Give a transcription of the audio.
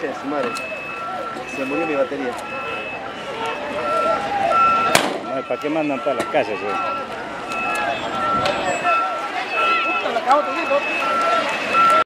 su madre. Se murió mi batería. ¿Para qué mandan para las calles? eh?